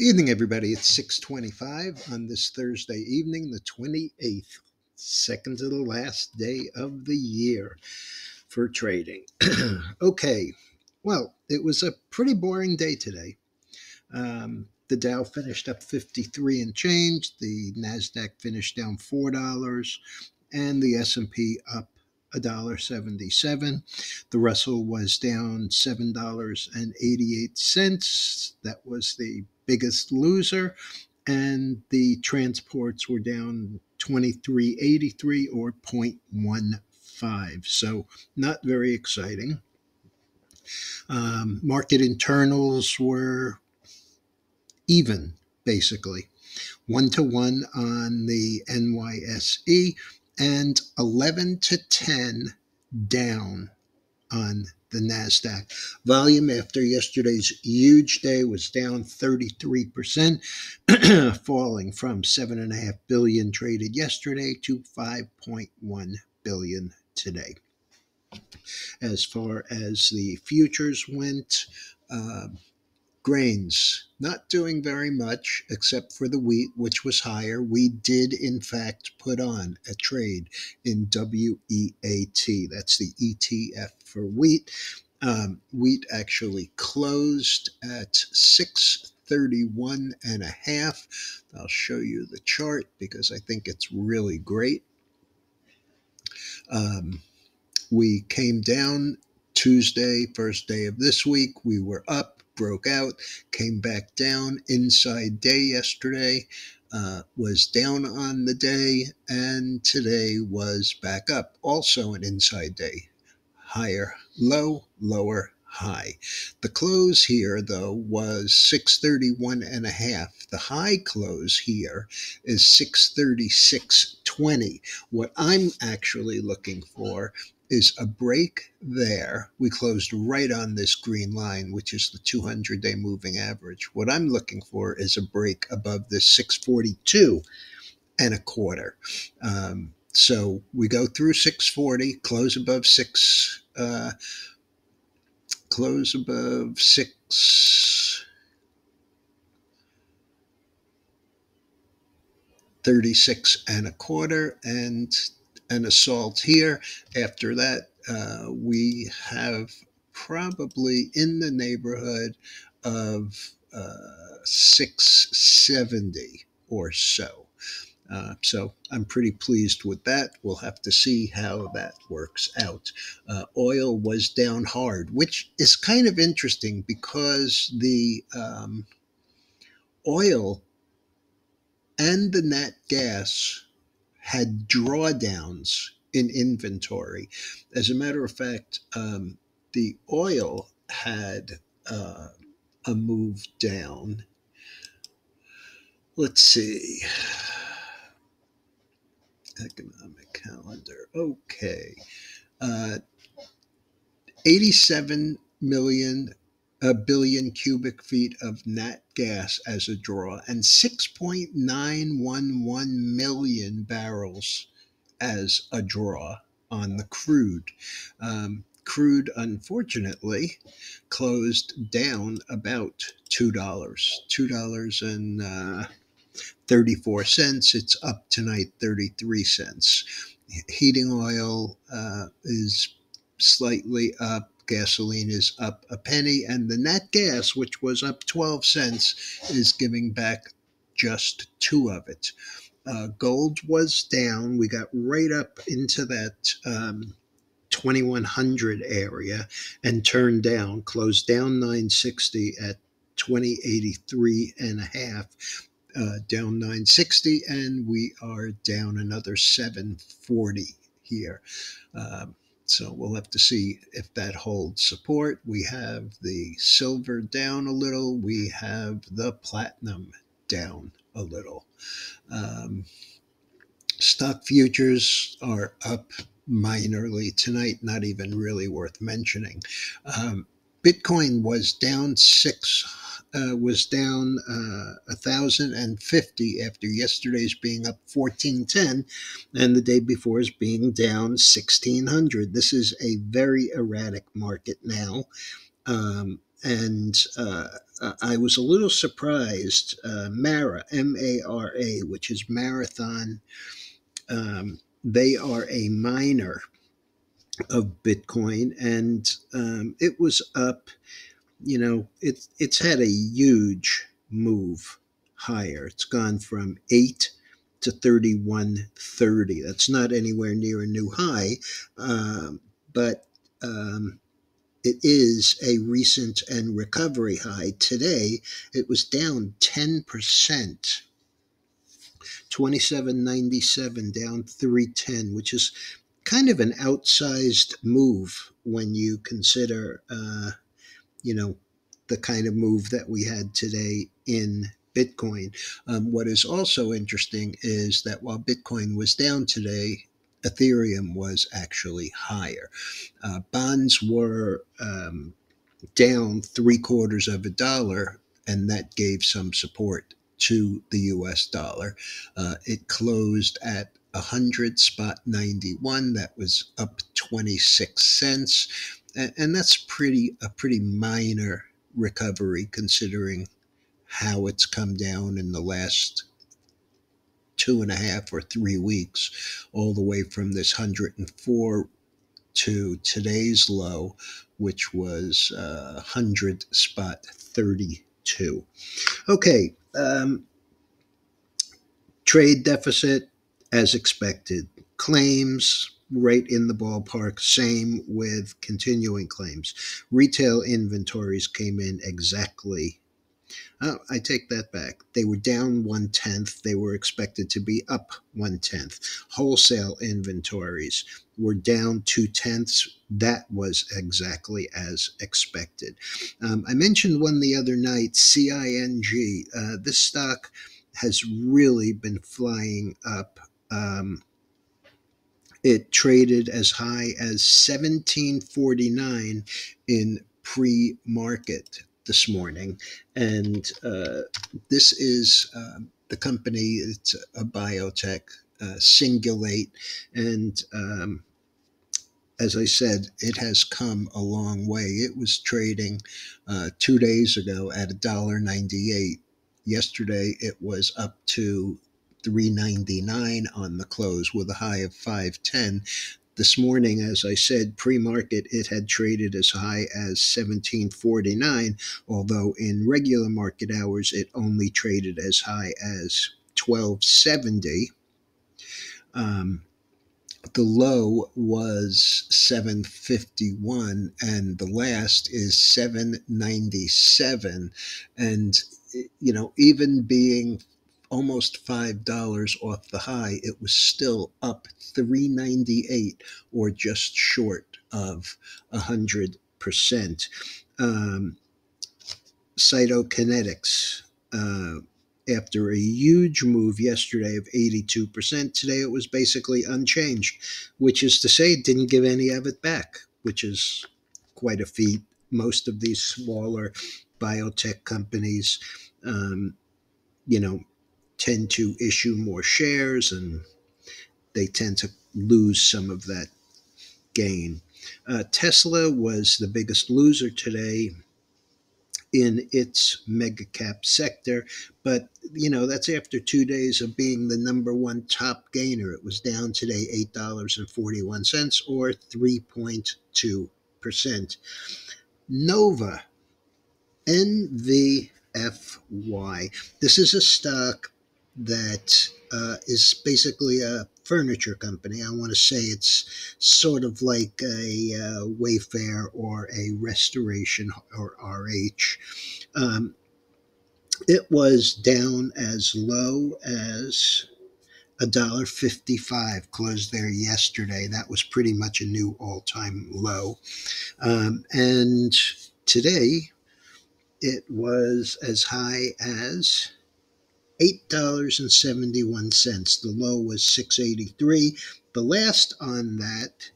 Evening, everybody. It's 625 on this Thursday evening, the 28th, second to the last day of the year for trading. okay, well, it was a pretty boring day today. Um, the Dow finished up 53 and change. The Nasdaq finished down four dollars, and the S&P up $1.77. The Russell was down $7.88. That was the biggest loser. And the transports were down 23.83 or 0.15. So not very exciting. Um, market internals were even, basically. One to one on the NYSE and 11 to 10 down on the NASDAQ. Volume after yesterday's huge day was down 33%, falling from 7.5 billion traded yesterday to 5.1 billion today. As far as the futures went, uh, Grains, not doing very much except for the wheat, which was higher. We did, in fact, put on a trade in WEAT. That's the ETF for wheat. Um, wheat actually closed at 631 and a half. I'll show you the chart because I think it's really great. Um, we came down Tuesday, first day of this week. We were up broke out, came back down. Inside day yesterday uh, was down on the day, and today was back up. Also an inside day. Higher, low, lower, high. The close here, though, was 631 and a half. The high close here is 636.20. What I'm actually looking for is a break there. We closed right on this green line, which is the 200 day moving average. What I'm looking for is a break above this 642 and a quarter. Um, so we go through 640, close above six, uh, close above six. 36 and a quarter and an assault here. After that, uh, we have probably in the neighborhood of uh, 670 or so. Uh, so I'm pretty pleased with that. We'll have to see how that works out. Uh, oil was down hard, which is kind of interesting because the um, oil and the nat gas had drawdowns in inventory. As a matter of fact, um, the oil had uh, a move down. Let's see. Economic calendar. Okay. Uh, 87 million a billion cubic feet of nat gas as a draw and 6.911 million barrels as a draw on the crude. Um, crude, unfortunately, closed down about $2. $2 and uh, 34. It's up tonight 33 cents. Heating oil uh, is slightly up gasoline is up a penny, and the nat gas, which was up 12 cents, is giving back just two of it. Uh, gold was down. We got right up into that um, 2100 area and turned down, closed down 960 at 2083 and a half. Uh, down 960, and we are down another 740 here. Um, so we'll have to see if that holds support. We have the silver down a little. We have the platinum down a little. Um, stock futures are up minorly tonight, not even really worth mentioning. Um, Bitcoin was down six uh, was down uh, 1,050 after yesterday's being up 1410 and the day before is being down 1,600. This is a very erratic market now. Um, and uh, I was a little surprised. Uh, Mara, M A R A, which is Marathon, um, they are a miner of Bitcoin, and um, it was up. You know, it's it's had a huge move higher. It's gone from eight to thirty-one thirty. That's not anywhere near a new high, um, but um, it is a recent and recovery high. Today, it was down ten percent. 2797 down 310 which is kind of an outsized move when you consider, uh, you know, the kind of move that we had today in Bitcoin. Um, what is also interesting is that while Bitcoin was down today, Ethereum was actually higher. Uh, bonds were um, down three quarters of a dollar, and that gave some support to the US dollar. Uh, it closed at 100 spot 91 that was up 26 cents. And, that's pretty a pretty minor recovery considering how it's come down in the last two and a half or three weeks all the way from this 104 to today's low which was uh, 100 spot 32 okay um, trade deficit as expected. Claims right in the ballpark, same with continuing claims. Retail inventories came in exactly. Oh, I take that back. They were down one tenth. They were expected to be up one tenth. Wholesale inventories were down two tenths. That was exactly as expected. Um, I mentioned one the other night, CING. Uh, this stock has really been flying up um, it traded as high as 1749 in pre-market this morning, and uh, this is uh, the company. It's a biotech, uh, Cingulate, and um, as I said, it has come a long way. It was trading uh, two days ago at a dollar ninety-eight. Yesterday, it was up to 399 on the close with a high of 510 this morning as i said pre-market it had traded as high as 1749 although in regular market hours it only traded as high as 1270 um, the low was 751 and the last is 797 and you know even being almost five dollars off the high, it was still up 398 or just short of a hundred percent. Um, Cytokinetics, uh, after a huge move yesterday of 82%, today it was basically unchanged, which is to say, it didn't give any of it back, which is quite a feat. Most of these smaller biotech companies, um, you know, tend to issue more shares and they tend to lose some of that gain. Uh, Tesla was the biggest loser today in its mega cap sector, but you know that's after two days of being the number one top gainer. It was down today eight dollars and forty one cents or three point two percent. Nova, NVFY. This is a stock that uh, is basically a furniture company. I want to say it's sort of like a uh, Wayfair or a Restoration or RH. Um, it was down as low as a dollar fifty-five closed there yesterday. That was pretty much a new all-time low, um, and today it was as high as $8.71. The low was 683. The last on that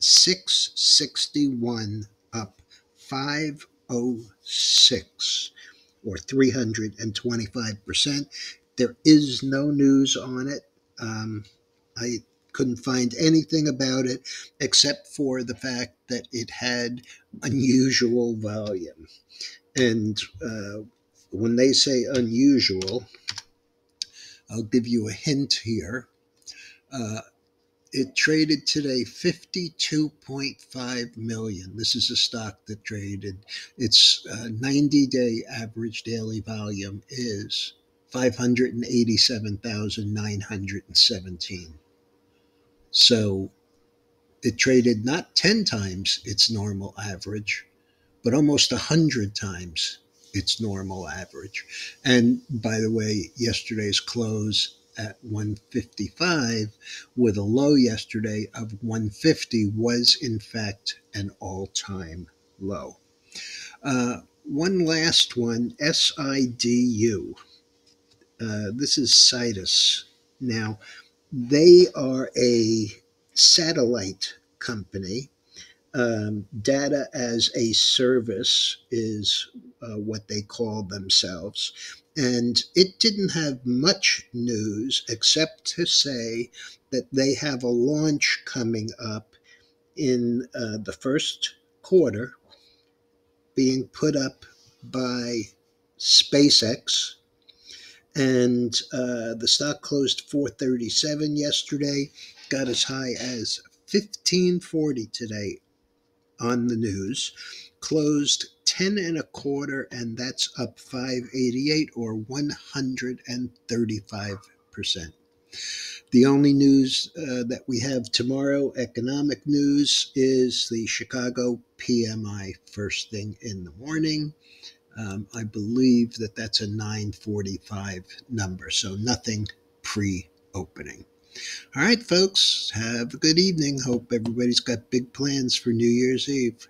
661 up 506 or 325%. There is no news on it. Um, I couldn't find anything about it except for the fact that it had unusual volume. And uh, when they say unusual, I'll give you a hint here. Uh, it traded today 52.5 million. This is a stock that traded. Its 90 uh, day average daily volume is 587,917. So it traded not 10 times its normal average, but almost 100 times its normal average. And by the way, yesterday's close at 155 with a low yesterday of 150 was in fact an all-time low. Uh, one last one, SIDU. Uh, this is Sidus. Now, they are a satellite company. Um, data as a service is uh, what they call themselves. And it didn't have much news except to say that they have a launch coming up in uh, the first quarter being put up by SpaceX and uh, the stock closed 437 yesterday got as high as 1540 today on the news closed 10 and a quarter and that's up 588 or 135 percent the only news uh, that we have tomorrow economic news is the chicago pmi first thing in the morning um, I believe that that's a 945 number, so nothing pre opening. All right, folks, have a good evening. Hope everybody's got big plans for New Year's Eve.